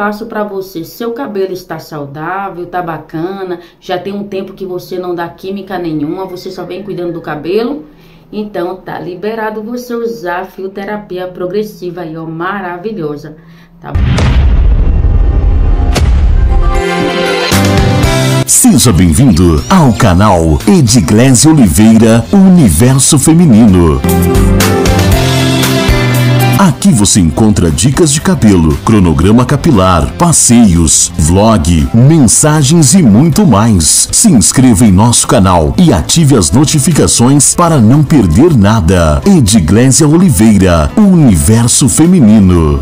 faço para você: seu cabelo está saudável, tá bacana? Já tem um tempo que você não dá química nenhuma, você só vem cuidando do cabelo? Então tá liberado você usar a fioterapia progressiva aí, ó, maravilhosa, tá? Seja bem-vindo ao canal Edglese Oliveira Universo Feminino. Aqui você encontra dicas de cabelo, cronograma capilar, passeios, vlog, mensagens e muito mais. Se inscreva em nosso canal e ative as notificações para não perder nada. Edglésia Oliveira, Universo Feminino.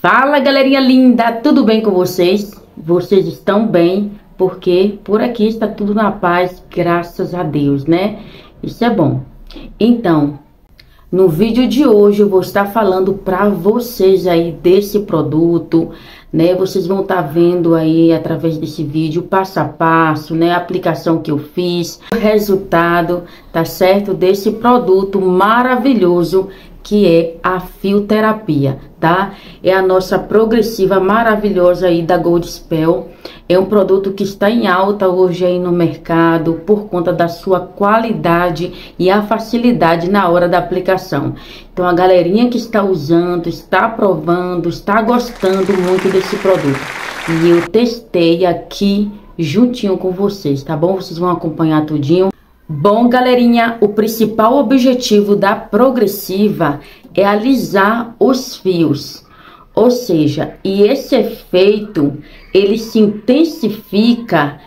Fala galerinha linda, tudo bem com vocês? Vocês estão bem? Porque por aqui está tudo na paz, graças a Deus, né? Isso é bom. Então, no vídeo de hoje eu vou estar falando para vocês aí desse produto, né? Vocês vão estar vendo aí através desse vídeo passo a passo, né? A aplicação que eu fiz, o resultado, tá certo? Desse produto maravilhoso que é a fioterapia, tá? É a nossa progressiva maravilhosa aí da Gold Spell. É um produto que está em alta hoje aí no mercado por conta da sua qualidade e a facilidade na hora da aplicação. Então a galerinha que está usando, está provando, está gostando muito desse produto. E eu testei aqui juntinho com vocês, tá bom? Vocês vão acompanhar tudinho. Bom, galerinha, o principal objetivo da progressiva é alisar os fios. Ou seja, e esse efeito, ele se intensifica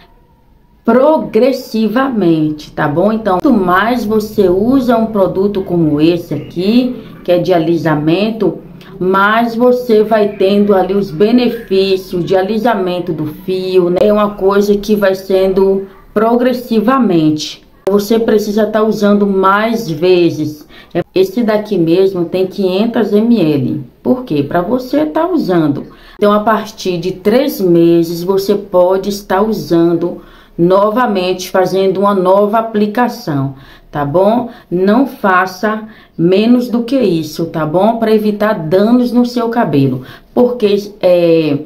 progressivamente, tá bom? Então, quanto mais você usa um produto como esse aqui, que é de alisamento, mais você vai tendo ali os benefícios de alisamento do fio, né? É uma coisa que vai sendo progressivamente você precisa estar tá usando mais vezes. Esse daqui mesmo tem 500 ml. Por quê? Para você estar tá usando. Então, a partir de três meses, você pode estar usando novamente, fazendo uma nova aplicação, tá bom? Não faça menos do que isso, tá bom? Para evitar danos no seu cabelo. Porque é,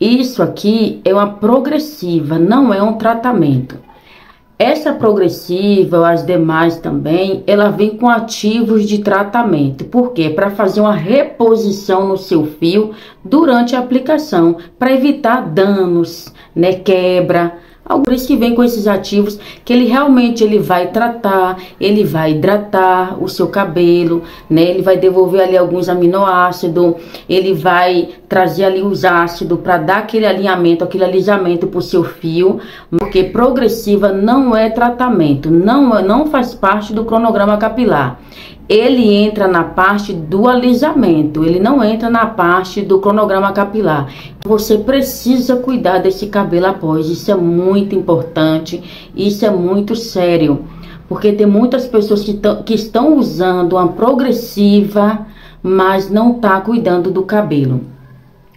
isso aqui é uma progressiva, não é um tratamento. Essa progressiva, as demais também, ela vem com ativos de tratamento. Por quê? Para fazer uma reposição no seu fio durante a aplicação, para evitar danos, né, quebra, isso que vem com esses ativos que ele realmente ele vai tratar, ele vai hidratar o seu cabelo, né? Ele vai devolver ali alguns aminoácidos, ele vai trazer ali os ácidos para dar aquele alinhamento, aquele alisamento para o seu fio, porque progressiva não é tratamento, não, não faz parte do cronograma capilar ele entra na parte do alisamento, ele não entra na parte do cronograma capilar. Você precisa cuidar desse cabelo após, isso é muito importante, isso é muito sério, porque tem muitas pessoas que, que estão usando uma progressiva, mas não tá cuidando do cabelo.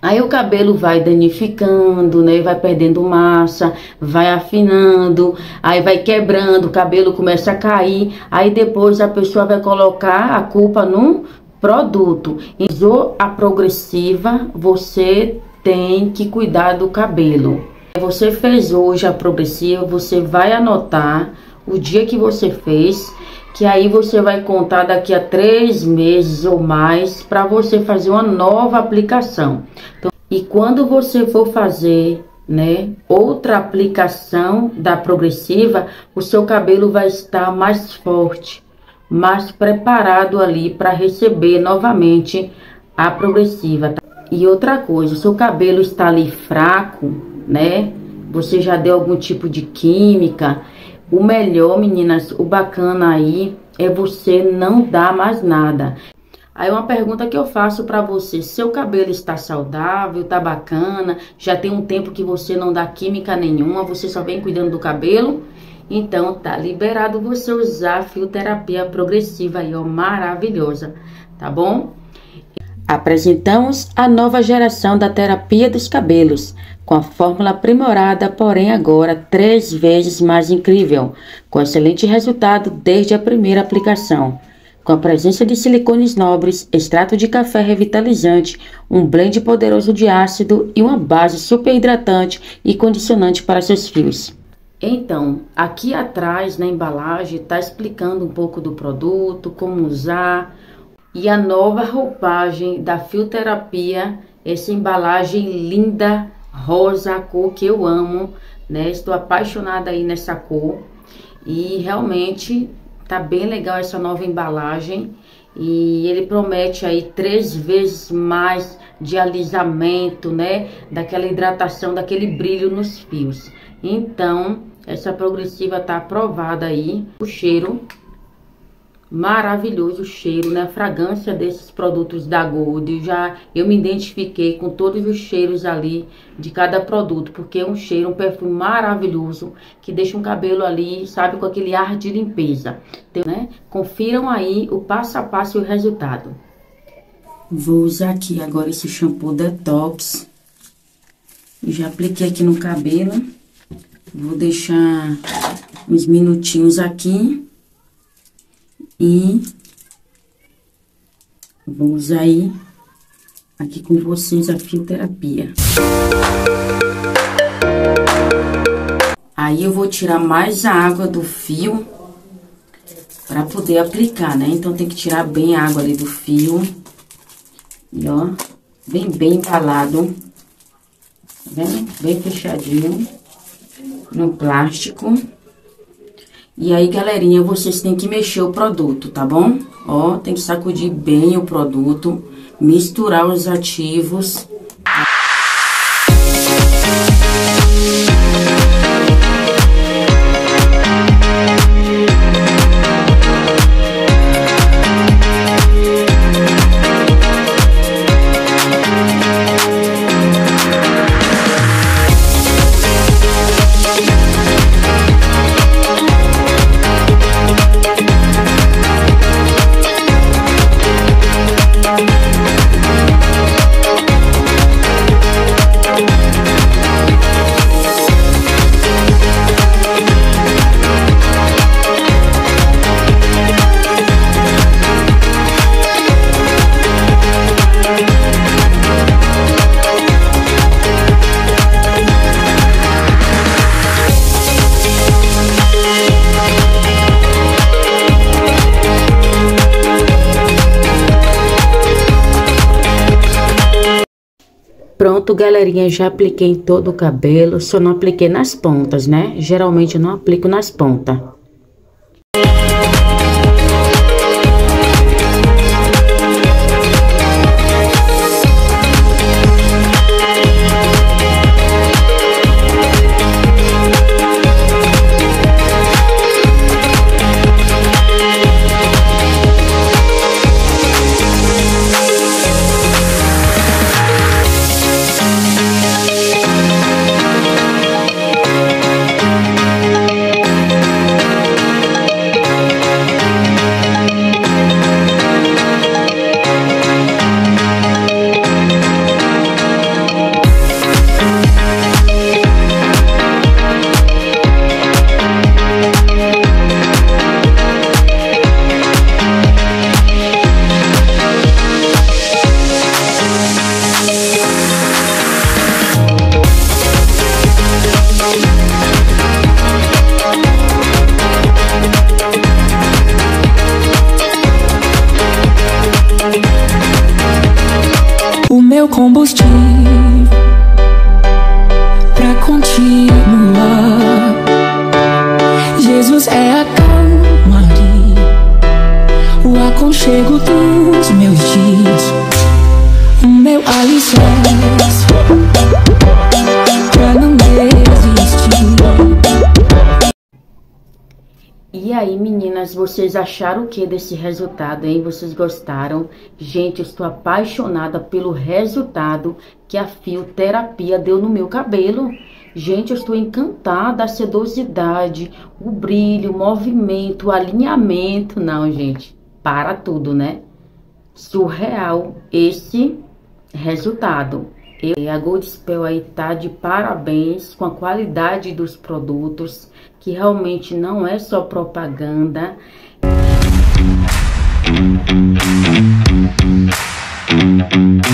Aí o cabelo vai danificando, né? Vai perdendo massa, vai afinando, aí vai quebrando, o cabelo começa a cair. Aí depois a pessoa vai colocar a culpa num produto. Usou a progressiva, você tem que cuidar do cabelo. Você fez hoje a progressiva, você vai anotar o dia que você fez que aí você vai contar daqui a três meses ou mais para você fazer uma nova aplicação. Então, e quando você for fazer né, outra aplicação da progressiva, o seu cabelo vai estar mais forte, mais preparado ali para receber novamente a progressiva. Tá? E outra coisa, seu cabelo está ali fraco, né? Você já deu algum tipo de química, o melhor, meninas, o bacana aí é você não dar mais nada. Aí uma pergunta que eu faço para você, seu cabelo está saudável, tá bacana, já tem um tempo que você não dá química nenhuma, você só vem cuidando do cabelo? Então tá liberado você usar a fioterapia progressiva aí, ó, maravilhosa, tá bom? Apresentamos a nova geração da terapia dos cabelos, com a fórmula aprimorada, porém agora três vezes mais incrível, com excelente resultado desde a primeira aplicação. Com a presença de silicones nobres, extrato de café revitalizante, um blend poderoso de ácido e uma base super hidratante e condicionante para seus fios. Então, aqui atrás na embalagem está explicando um pouco do produto, como usar e a nova roupagem da fioterapia, essa embalagem linda rosa, a cor que eu amo, né? Estou apaixonada aí nessa cor e realmente tá bem legal essa nova embalagem e ele promete aí três vezes mais de alisamento, né? Daquela hidratação, daquele brilho nos fios. Então, essa progressiva tá aprovada aí. O cheiro maravilhoso o cheiro, né? A fragrância desses produtos da Gold. Já eu me identifiquei com todos os cheiros ali de cada produto, porque é um cheiro, um perfume maravilhoso que deixa um cabelo ali, sabe, com aquele ar de limpeza. Então, né? Confiram aí o passo a passo e o resultado. Vou usar aqui agora esse shampoo Detox. Já apliquei aqui no cabelo. Vou deixar uns minutinhos aqui e vamos aí aqui com vocês a fioterapia. Aí eu vou tirar mais a água do fio para poder aplicar, né? Então tem que tirar bem a água ali do fio. E ó, bem bem embalado. Tá vendo? Bem fechadinho no plástico. E aí, galerinha, vocês têm que mexer o produto, tá bom? Ó, tem que sacudir bem o produto, misturar os ativos Pronto, galerinha, já apliquei em todo o cabelo, só não apliquei nas pontas, né? Geralmente eu não aplico nas pontas. E aí, meninas, vocês acharam o que desse resultado, hein? Vocês gostaram? Gente, eu estou apaixonada pelo resultado que a fioterapia deu no meu cabelo. Gente, eu estou encantada, a sedosidade, o brilho, o movimento, o alinhamento. Não, gente, para tudo, né? Surreal esse resultado. E a Gold Spell aí tá de parabéns com a qualidade dos produtos, que realmente não é só propaganda. Música